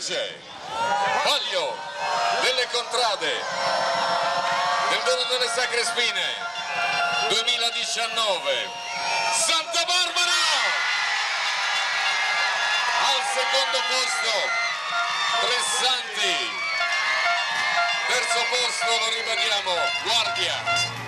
vince Paglio delle Contrade del dono delle Sacre Spine 2019 Santa Barbara! Al secondo posto Tre Santi. Terzo posto lo ribadiamo Guardia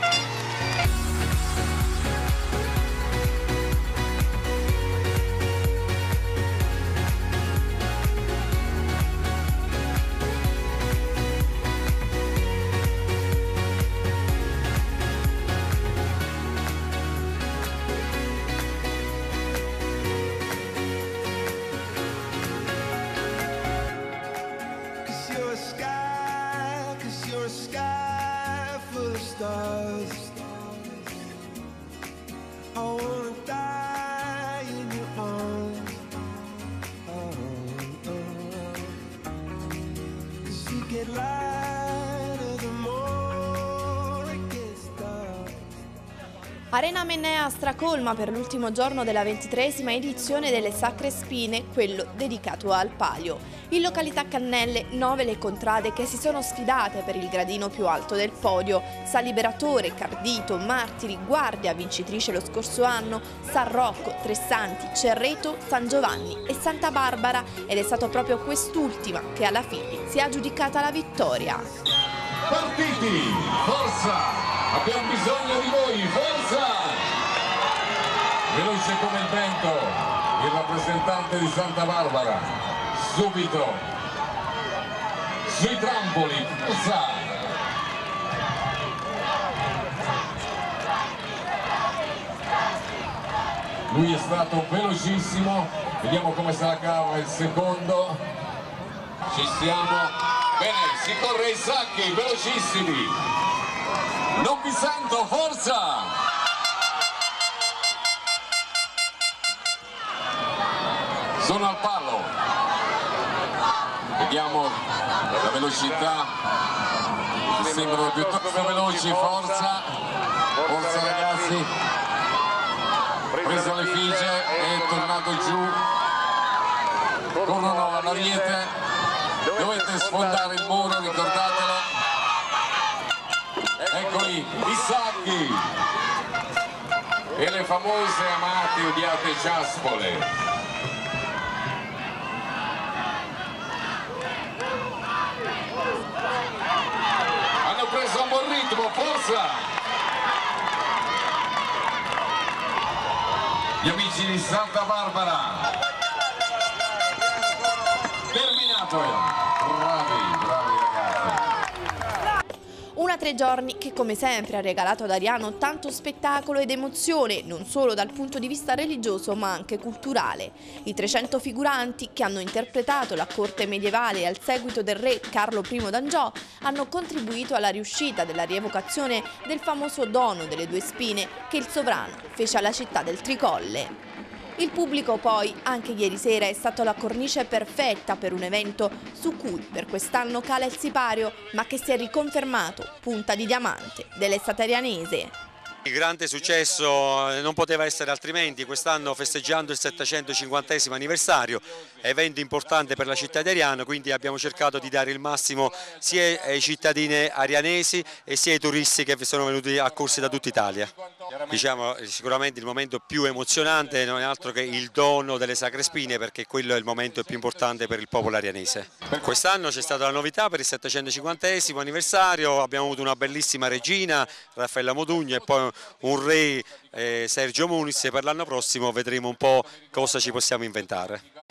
stars. I wanna die in your arms. Oh, oh. Cause you get lighter the more it gets dark. Arena Mennea stracolma per l'ultimo giorno della ventitresima edizione delle Sacre Spine, quello dedicato al palio. In località Cannelle, nove le contrade che si sono sfidate per il gradino più alto del podio. San Liberatore, Cardito, Martiri, Guardia, vincitrice lo scorso anno, San Rocco, Tre Santi, Cerreto, San Giovanni e Santa Barbara ed è stato proprio quest'ultima che alla fine si è aggiudicata la vittoria. Partiti, forza, abbiamo bisogno di voi, forza! Veloce come il vento, il rappresentante di Santa Barbara, subito, sui trampoli, forza! Lui è stato velocissimo, vediamo come se la cava il secondo, ci siamo, bene, si corre i sacchi, velocissimi, non vi sento, vediamo la velocità, sembrano piuttosto veloci, forza, forza ragazzi, preso l'effigie, è tornato giù, corrono all'ariete, dovete sfondare il muro, ricordatelo. Eccoli, i sacchi e le famose amate odiate ciaspole. Hanno preso un buon ritmo, forza! Gli amici di Santa Barbara. Terminato. Bravi, bravi ragazzi. Una tre giorni che come sempre ha regalato ad Ariano tanto spettacolo ed emozione, non solo dal punto di vista religioso ma anche culturale. I 300 figuranti che hanno interpretato la corte medievale al seguito del re Carlo I d'Angiò hanno contribuito alla riuscita della rievocazione del famoso dono delle due spine che il sovrano fece alla città del Tricolle. Il pubblico poi, anche ieri sera, è stato la cornice perfetta per un evento su cui per quest'anno cala il sipario, ma che si è riconfermato punta di diamante dell'estate arianese. Il grande successo eh, non poteva essere altrimenti, quest'anno festeggiando il 750 anniversario, evento importante per la città di Ariano, quindi abbiamo cercato di dare il massimo sia ai cittadini arianesi e sia ai turisti che sono venuti accorsi da tutta Italia. Diciamo sicuramente il momento più emozionante non è altro che il dono delle Sacre Spine perché quello è il momento più importante per il popolo arianese. Quest'anno c'è stata la novità per il 750 anniversario, abbiamo avuto una bellissima regina, Raffaella Modugno e poi un re eh, Sergio Muniz e per l'anno prossimo vedremo un po' cosa ci possiamo inventare.